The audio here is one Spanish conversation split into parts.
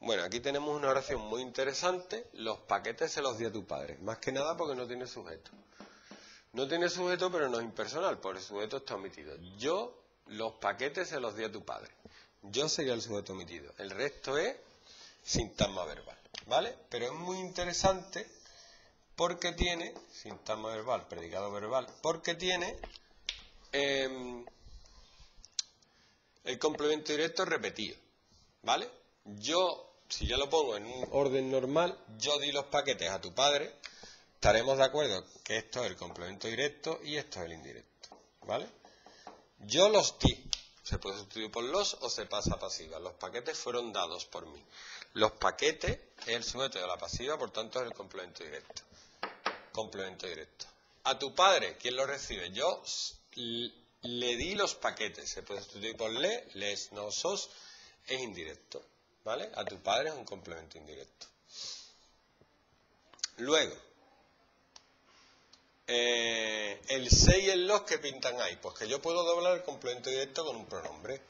Bueno, aquí tenemos una oración muy interesante. Los paquetes se los di a tu padre. Más que nada porque no tiene sujeto. No tiene sujeto, pero no es impersonal, por el sujeto está omitido. Yo los paquetes se los di a tu padre. Yo sería el sujeto omitido. El resto es sintagma verbal, ¿vale? Pero es muy interesante porque tiene, sintagma verbal, predicado verbal, porque tiene em, el complemento directo repetido, ¿vale? Yo, si yo lo pongo en un orden normal, yo di los paquetes a tu padre, estaremos de acuerdo que esto es el complemento directo y esto es el indirecto, ¿vale? Yo los di, se puede sustituir por los o se pasa a pasiva. Los paquetes fueron dados por mí. Los paquetes es el sujeto de la pasiva, por tanto es el complemento directo. Complemento directo. A tu padre, ¿quién lo recibe? Yo le di los paquetes. Se puede sustituir por le, les, no, sos. Es indirecto. ¿Vale? A tu padre es un complemento indirecto. Luego, eh, el se y el los que pintan ahí. Pues que yo puedo doblar el complemento directo con un pronombre.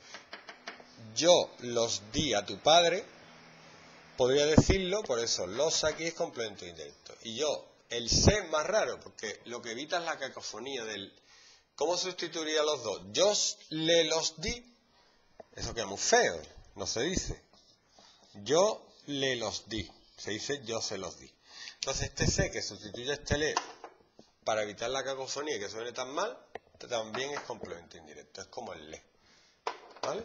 Yo los di a tu padre, podría decirlo, por eso los aquí es complemento indirecto. Y yo, el se es más raro, porque lo que evita es la cacofonía del... ¿Cómo sustituiría los dos? Yo le los di. Eso queda muy feo, no se dice. Yo le los di. Se dice yo se los di. Entonces este se que sustituye a este le para evitar la cacofonía que suene tan mal, también es complemento indirecto, es como el le. ¿Vale?